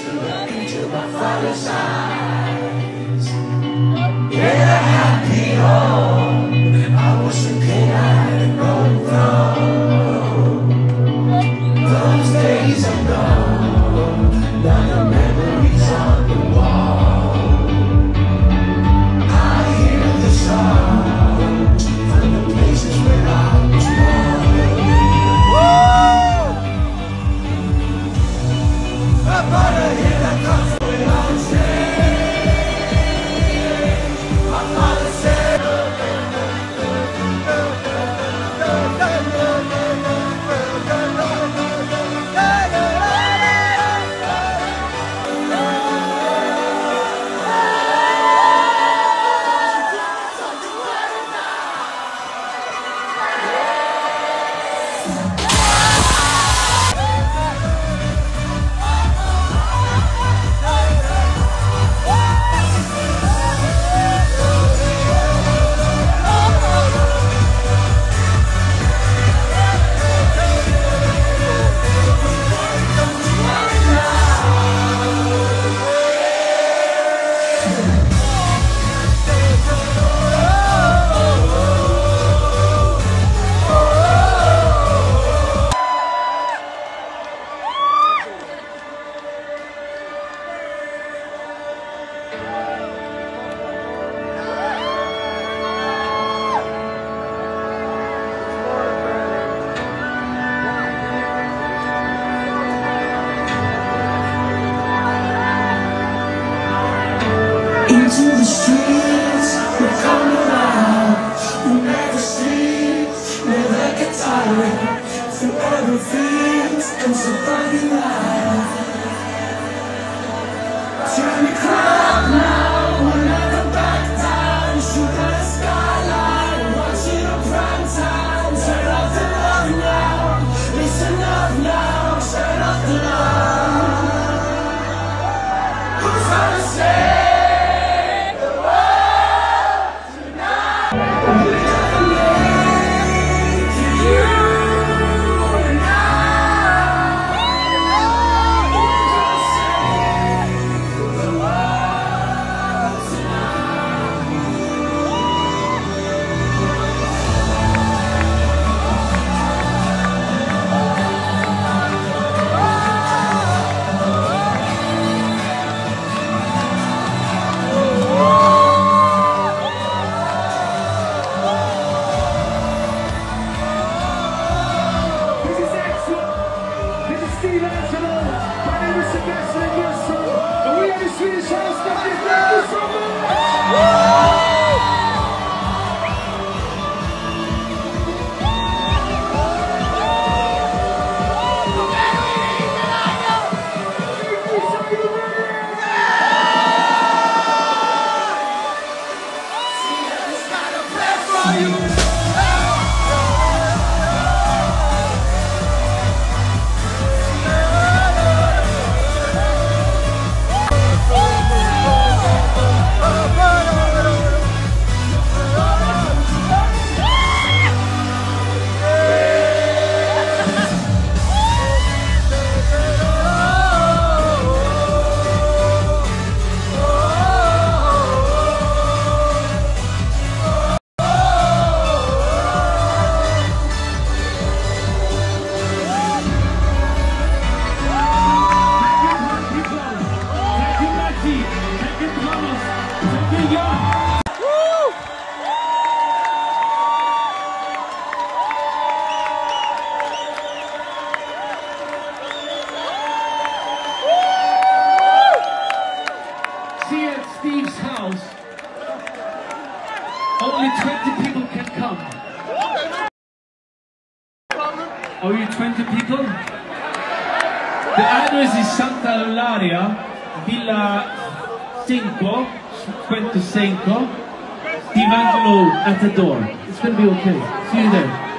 to into my father's eyes. In a happy home, I was going. Those days are gone, now Into the streets, we're coming out. We never sleep, never get tired. Through everything and surviving life. Angello. My name is Sebastian Gilson. And we are the Swedish House Mafia. Thank you so much. Only 20 people can come. Are you 20 people? The address is Santa Eulalia, Villa 5, 25, Steve Angello at the door. It's gonna be okay. See you there.